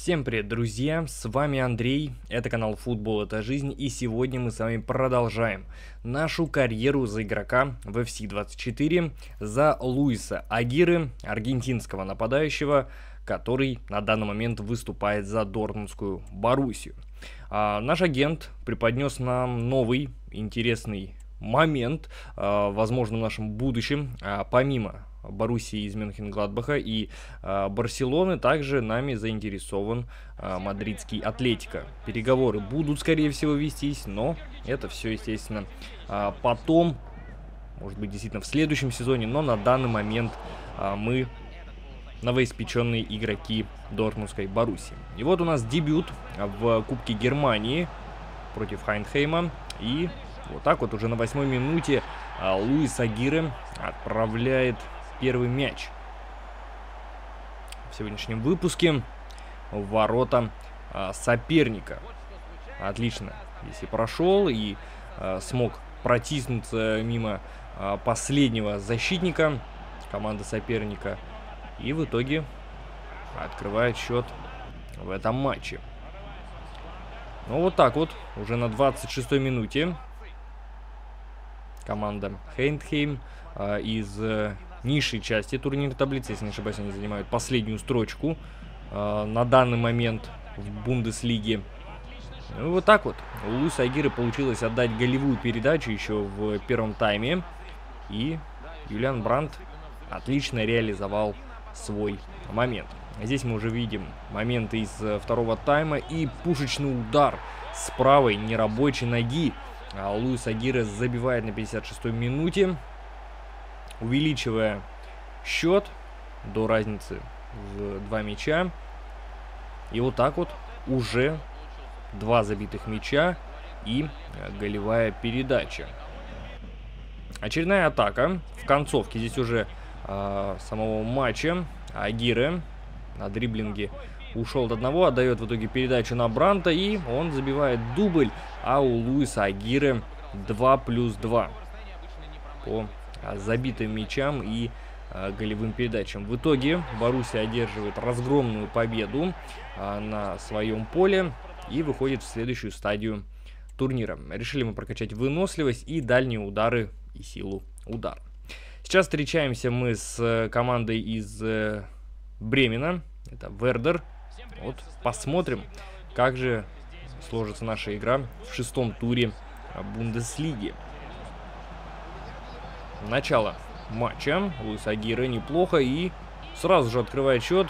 Всем привет, друзья! С вами Андрей, это канал Футбол это жизнь, и сегодня мы с вами продолжаем нашу карьеру за игрока в FC24 за Луиса Агиры, аргентинского нападающего, который на данный момент выступает за Дортмундскую Боруссию. А, наш агент преподнес нам новый интересный момент, а, возможно, в нашем будущем, а, помимо Боруссии из Мюнхен-Гладбаха и э, Барселоны также нами заинтересован э, мадридский Атлетика. Переговоры будут, скорее всего, вестись, но это все, естественно, э, потом, может быть, действительно в следующем сезоне, но на данный момент э, мы новоиспеченные игроки Дортмундской Боруссии. И вот у нас дебют в Кубке Германии против Хайнхейма. И вот так вот уже на восьмой минуте Луис Агиры отправляет первый мяч в сегодняшнем выпуске в ворота а, соперника. Отлично, если прошел и а, смог протиснуться мимо а, последнего защитника команды соперника и в итоге открывает счет в этом матче. Ну вот так вот, уже на 26-й минуте команда Хейндхейм э, из э, низшей части турнирной таблицы, если не ошибаюсь, они занимают последнюю строчку э, на данный момент в Бундеслиге. Ну, вот так вот. У Луиса Агиры получилось отдать голевую передачу еще в первом тайме. И Юлиан Брандт отлично реализовал свой момент. Здесь мы уже видим моменты из э, второго тайма и пушечный удар с правой нерабочей ноги. А Луис Агирес забивает на 56-й минуте увеличивая счет до разницы в два мяча. И вот так вот уже два забитых мяча и э, голевая передача. Очередная атака в концовке. Здесь уже э, самого матча. Агиры на дриблинге ушел от одного, отдает в итоге передачу на Бранта и он забивает дубль, а у Луиса Агиры 2 плюс 2 по забитым мячам и а, голевым передачам. В итоге Боруссия одерживает разгромную победу а, на своем поле и выходит в следующую стадию турнира. Решили мы прокачать выносливость и дальние удары и силу удара. Сейчас встречаемся мы с командой из э, Бремена. Это Вердер. Вот посмотрим, как же сложится наша игра в шестом туре Бундеслиги. Начало матча. Луис Агира неплохо и сразу же открывает счет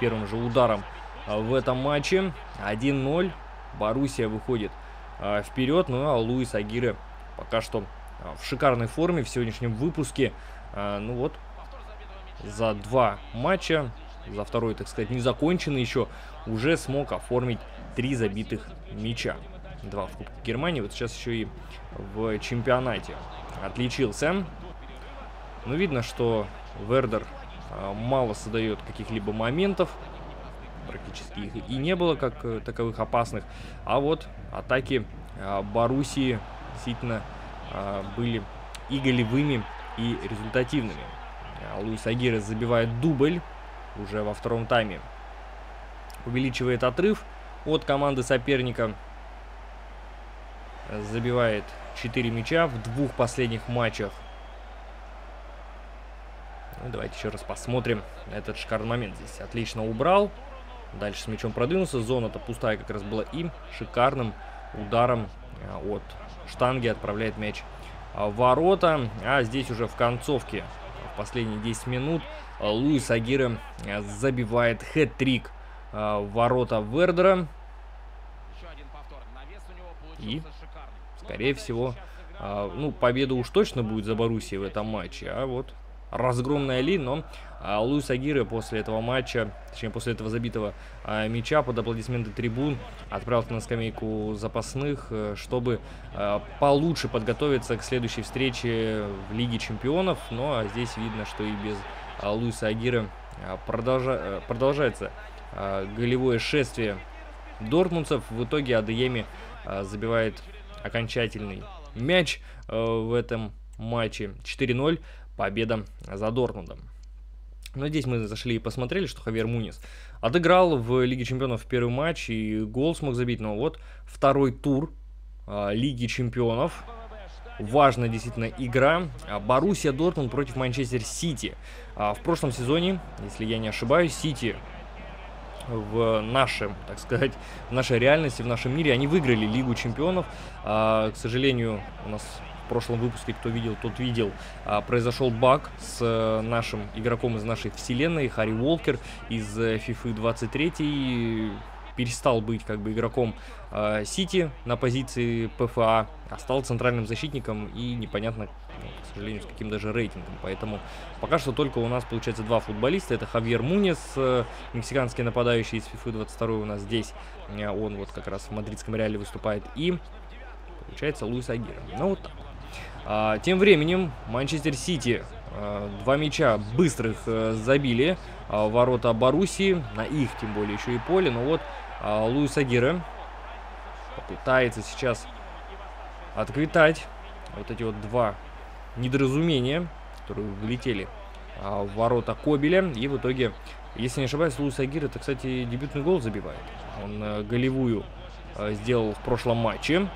первым же ударом в этом матче. 1-0. Боруссия выходит а, вперед. Ну а Луис Агира пока что а, в шикарной форме в сегодняшнем выпуске. А, ну вот, за два матча, за второй, так сказать, не законченный еще, уже смог оформить три забитых мяча. Два в Кубке Германии, вот сейчас еще и в чемпионате отличился. Ну, видно, что Вердер э, мало создает каких-либо моментов. Практически их и не было как э, таковых опасных. А вот атаки э, Боруссии действительно э, были и голевыми, и результативными. Луис Агирес забивает дубль уже во втором тайме. Увеличивает отрыв от команды соперника. Забивает 4 мяча в двух последних матчах. Ну, давайте еще раз посмотрим этот шикарный момент здесь. Отлично убрал. Дальше с мячом продвинулся. Зона-то пустая как раз была им. Шикарным ударом э, от штанги отправляет мяч в ворота. А здесь уже в концовке, в последние 10 минут, Луис Агира забивает хэт-трик в ворота Вердера. И Скорее всего, э, ну, победа уж точно будет за Боруссией в этом матче, а вот разгромная ли, но а, Луис Агиры после этого матча, точнее после этого забитого а, мяча под аплодисменты трибун отправился на скамейку запасных, а, чтобы а, получше подготовиться к следующей встрече в Лиге Чемпионов, ну а здесь видно, что и без а, Луиса Агиры а, продолжа, а, продолжается а, голевое шествие дортмундцев, в итоге Адееми а, забивает окончательный мяч э, в этом матче. 4-0, победа за Дортмундом. Но здесь мы зашли и посмотрели, что Хавьер Мунис отыграл в Лиге Чемпионов первый матч и гол смог забить. Но вот второй тур а, Лиги Чемпионов. Важная действительно игра. А, Боруссия Дортмунд против Манчестер Сити. В прошлом сезоне, если я не ошибаюсь, Сити в нашем, так сказать, в нашей реальности, в нашем мире, они выиграли Лигу Чемпионов. А, к сожалению, у нас прошлом выпуске, кто видел, тот видел, а, произошел баг с э, нашим игроком из нашей вселенной, Харри Уолкер из FIFA 23 перестал быть как бы игроком э, Сити на позиции ПФА, а стал центральным защитником и непонятно, ну, к сожалению, с каким даже рейтингом. Поэтому пока что только у нас получается два футболиста. Это Хавьер Мунес, э, мексиканский нападающий из FIFA 22 у нас здесь. Э, он вот как раз в мадридском реале выступает. И получается Луис Агира. Ну вот так. А, тем временем Манчестер Сити а, два мяча быстрых а, забили ворота Боруссии, на их тем более еще и поле. Но вот а, Луис Агира попытается сейчас отквитать вот эти вот два недоразумения, которые влетели а, в ворота Кобеля. И в итоге, если не ошибаюсь, Луис Агир это, кстати, дебютный гол забивает. Он а, голевую а, сделал в прошлом матче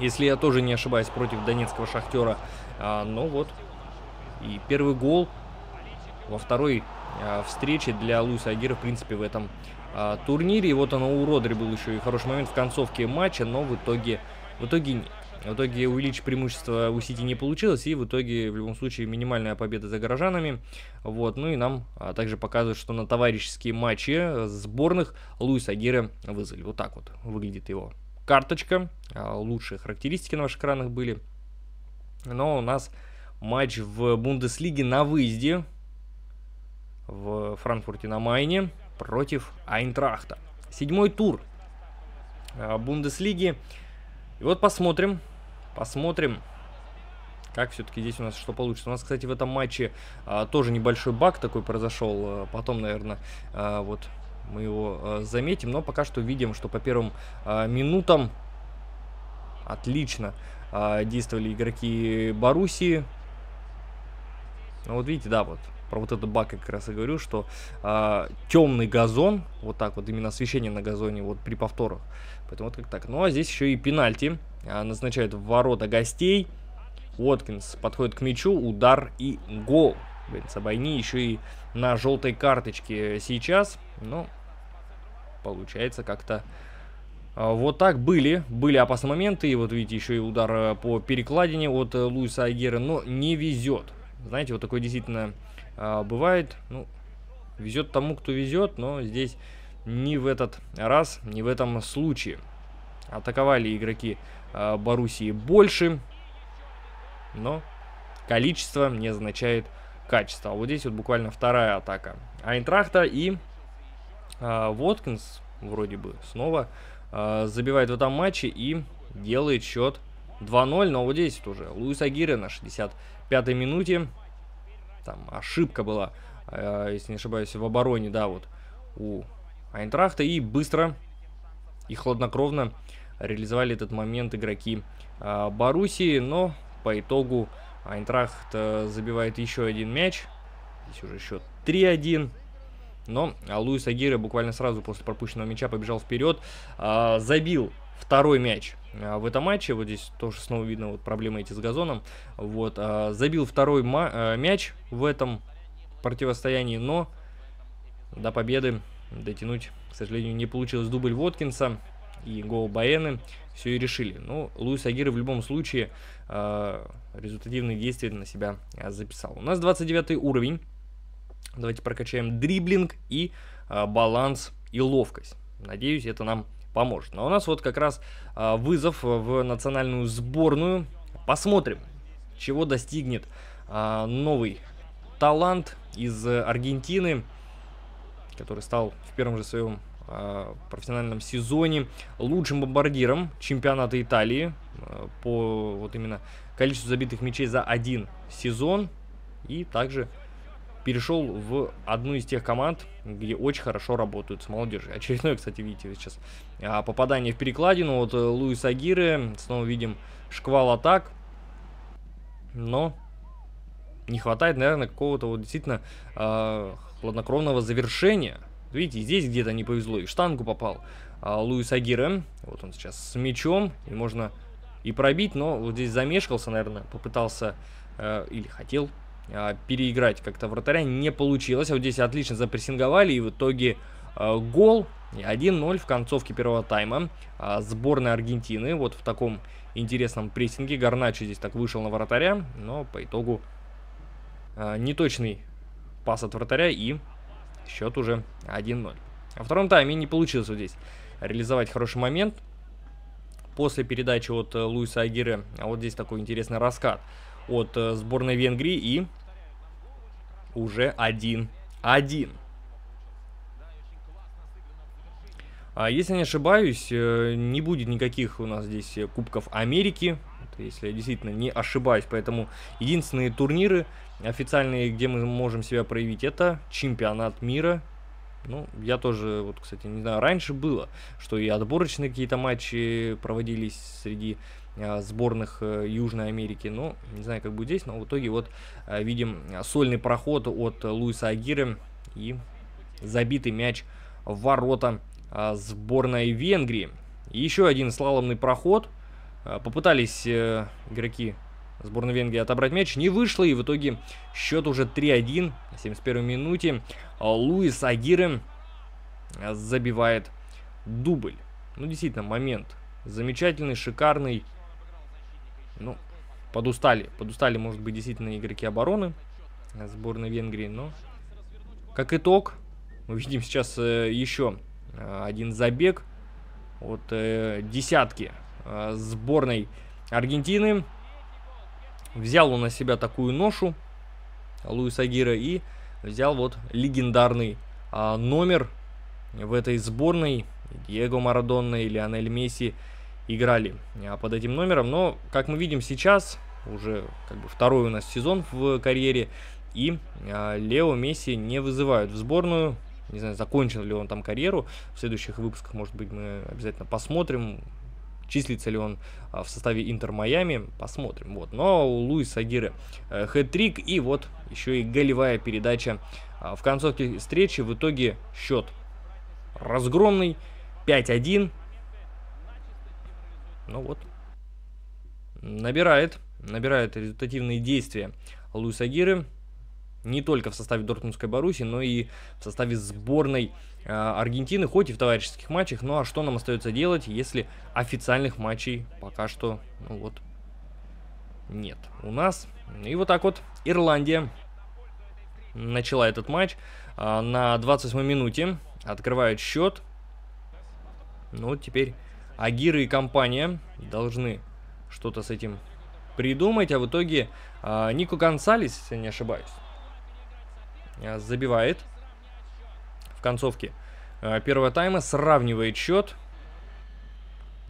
если я тоже не ошибаюсь, против донецкого шахтера. А, ну вот, и первый гол во второй а, встрече для Луиса Агира, в принципе, в этом а, турнире. И вот оно у Родри был еще и хороший момент в концовке матча, но в итоге, в итоге нет. В итоге увеличить преимущество у Сити не получилось, и в итоге, в любом случае, минимальная победа за горожанами. Вот, ну и нам а, также показывают, что на товарищеские матчи сборных Луис Агира вызвали. Вот так вот выглядит его карточка. А, лучшие характеристики на ваших экранах были. Но у нас матч в Бундеслиге на выезде в Франкфурте на Майне против Айнтрахта. Седьмой тур а, Бундеслиги. И вот посмотрим, посмотрим, как все-таки здесь у нас что получится. У нас, кстати, в этом матче а, тоже небольшой баг такой произошел. А, потом, наверное, а, вот мы его э, заметим. Но пока что видим, что по первым э, минутам отлично э, действовали игроки Боруссии. Ну вот видите, да, вот про вот этот баг как раз и говорю, что э, темный газон, вот так вот, именно освещение на газоне, вот при повторах. Поэтому вот как так. Ну а здесь еще и пенальти э, назначают ворота гостей. Уоткинс подходит к мячу, удар и гол. Блин, Сабайни еще и на желтой карточке сейчас. Но получается как-то а, вот так были, были опасные моменты, и вот видите, еще и удар э, по перекладине от э, Луиса Агера, но не везет. Знаете, вот такое действительно а, бывает, ну, везет тому, кто везет, но здесь не в этот раз, не в этом случае. Атаковали игроки а, Боруссии больше, но количество не означает качество. А вот здесь вот буквально вторая атака Айнтрахта и а, Воткинс вроде бы снова а, забивает в этом матче и делает счет 2-0. Но вот здесь тоже Луис Агире на 65-й минуте. Там ошибка была, а, если не ошибаюсь, в обороне, да, вот у Айнтрахта. И быстро и хладнокровно реализовали этот момент игроки а, Боруссии. Но по итогу Айнтрахт а, забивает еще один мяч. Здесь уже счет 3-1. Но а, Луис Агира буквально сразу после пропущенного мяча побежал вперед, а, забил второй мяч в этом матче. Вот здесь тоже снова видно вот проблемы эти с газоном. Вот, а, забил второй а, мяч в этом противостоянии, но до победы дотянуть, к сожалению, не получилось дубль Воткинса и гол Баэны. Все и решили. Ну, Луис Агиры в любом случае э, результативные действия на себя записал. У нас 29 уровень. Давайте прокачаем дриблинг и э, баланс и ловкость. Надеюсь, это нам поможет. Но у нас вот как раз э, вызов в национальную сборную. Посмотрим, чего достигнет э, новый талант из Аргентины, который стал в первом же своем э, профессиональном сезоне лучшим бомбардиром чемпионата Италии по вот именно количеству забитых мячей за один сезон и также перешел в одну из тех команд, где очень хорошо работают с молодежью. Очередное, кстати, видите, сейчас а, попадание в перекладину от э, Луиса Агиры. Снова видим шквал атак. Но не хватает, наверное, какого-то вот действительно э, хладнокровного завершения. Видите, здесь где-то не повезло, и штангу попал а, Луис Агире. Вот он сейчас с мячом, и можно и пробить, но вот здесь замешкался, наверное, попытался э, или хотел э, переиграть как-то вратаря, не получилось. А вот здесь отлично запрессинговали, и в итоге э, гол 1-0 в концовке первого тайма. Э, сборная Аргентины вот в таком интересном прессинге. Гарначи здесь так вышел на вратаря, но по итогу э, неточный пас от вратаря и счет уже 1-0. А в втором тайме не получилось вот здесь реализовать хороший момент после передачи от э, Луиса Агире. А вот здесь такой интересный раскат от э, сборной Венгрии и уже 1-1. А если не ошибаюсь, э, не будет никаких у нас здесь Кубков Америки, если я действительно не ошибаюсь. Поэтому единственные турниры официальные, где мы можем себя проявить, это чемпионат мира ну, я тоже, вот, кстати, не знаю, раньше было, что и отборочные какие-то матчи проводились среди э, сборных э, Южной Америки. Ну, не знаю, как будет здесь, но в итоге вот э, видим сольный проход от Луиса Агиры и забитый мяч в ворота э, сборной Венгрии. И еще один слаломный проход. Э, попытались э, игроки Сборная Венгрии отобрать мяч не вышло, и в итоге счет уже 3-1 на 71 минуте. Луис Агиры забивает дубль. Ну, действительно, момент замечательный, шикарный. Ну, подустали. Подустали, может быть, действительно игроки обороны сборной Венгрии, но как итог, мы видим сейчас э, еще э, один забег от э, десятки э, сборной Аргентины. Взял он на себя такую ношу, Луис Агира, и взял вот легендарный а, номер в этой сборной. Диего Марадонна и Лионель Месси играли а, под этим номером. Но, как мы видим сейчас, уже как бы второй у нас сезон в карьере, и а, Лео Месси не вызывают в сборную. Не знаю, закончил ли он там карьеру. В следующих выпусках, может быть, мы обязательно посмотрим, Числится ли он а, в составе Интер Майами, посмотрим. Вот. Но у Луиса Агиры э, хэт-трик и вот еще и голевая передача а, в концовке встречи. В итоге счет разгромный. 5-1. Ну вот. Набирает. Набирает результативные действия Луиса Агиры не только в составе Дортмундской Баруси, но и в составе сборной э, Аргентины, хоть и в товарищеских матчах. Ну а что нам остается делать, если официальных матчей пока что, ну вот, нет у нас. И вот так вот Ирландия начала этот матч э, на 28 минуте, открывает счет. Ну вот теперь Агиры и компания должны что-то с этим придумать, а в итоге э, Нико Гонсалес, если не ошибаюсь, забивает в концовке э, первого тайма, сравнивает счет.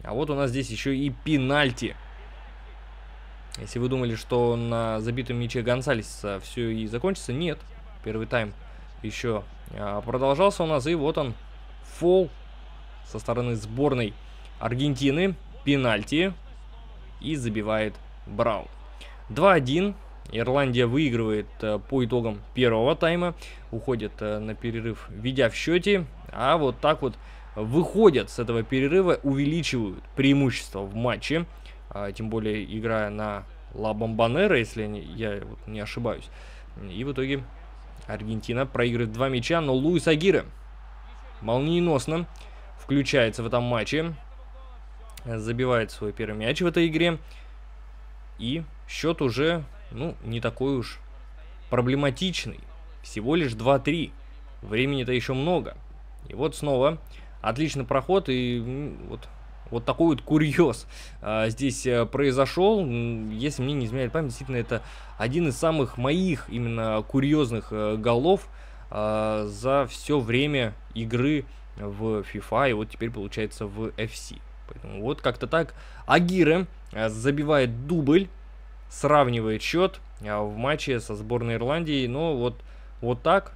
А вот у нас здесь еще и пенальти. Если вы думали, что на забитом мяче Гонсалеса все и закончится, нет. Первый тайм еще э, продолжался у нас, и вот он, фол со стороны сборной Аргентины, пенальти, и забивает Браун. 2-1. Ирландия выигрывает э, по итогам первого тайма, уходит э, на перерыв, ведя в счете, а вот так вот выходят с этого перерыва, увеличивают преимущество в матче, э, тем более играя на Ла Бомбанера, если я не ошибаюсь. И в итоге Аргентина проигрывает два мяча, но Луис Агире молниеносно включается в этом матче, забивает свой первый мяч в этой игре, и счет уже ну, не такой уж проблематичный. Всего лишь 2-3. Времени-то еще много. И вот снова отличный проход и вот, вот такой вот курьез а, здесь а, произошел. Если мне не изменяет память, действительно это один из самых моих именно курьезных а, голов а, за все время игры в FIFA и вот теперь получается в FC. Поэтому вот как-то так. Агира а, забивает дубль сравнивает счет а, в матче со сборной Ирландии. Но вот, вот так,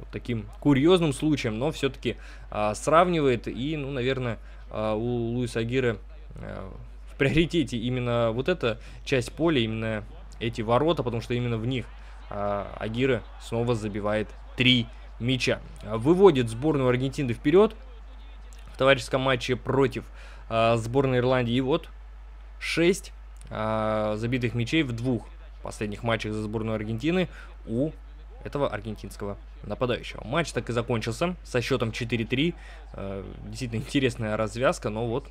вот таким курьезным случаем, но все-таки а, сравнивает. И, ну, наверное, а, у Луиса Агира а, в приоритете именно вот эта часть поля, именно эти ворота, потому что именно в них э, Агира снова забивает 3 мяча. Выводит сборную Аргентины вперед в товарищеском матче против э, сборной Ирландии. И вот 6 э, забитых мячей в двух последних матчах за сборную Аргентины у этого аргентинского нападающего. Матч так и закончился со счетом 4-3. Э, действительно интересная развязка, но вот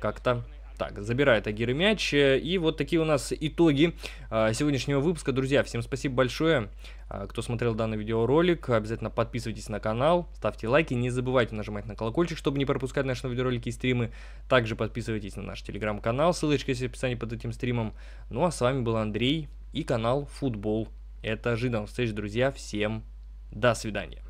как-то так, забирает Агиры мяч. И вот такие у нас итоги э, сегодняшнего выпуска. Друзья, всем спасибо большое, э, кто смотрел данный видеоролик. Обязательно подписывайтесь на канал, ставьте лайки. Не забывайте нажимать на колокольчик, чтобы не пропускать наши видеоролики и стримы. Также подписывайтесь на наш телеграм-канал, ссылочка есть в описании под этим стримом. Ну а с вами был Андрей и канал Футбол. Это Жидом. Встреч, друзья. Всем до свидания.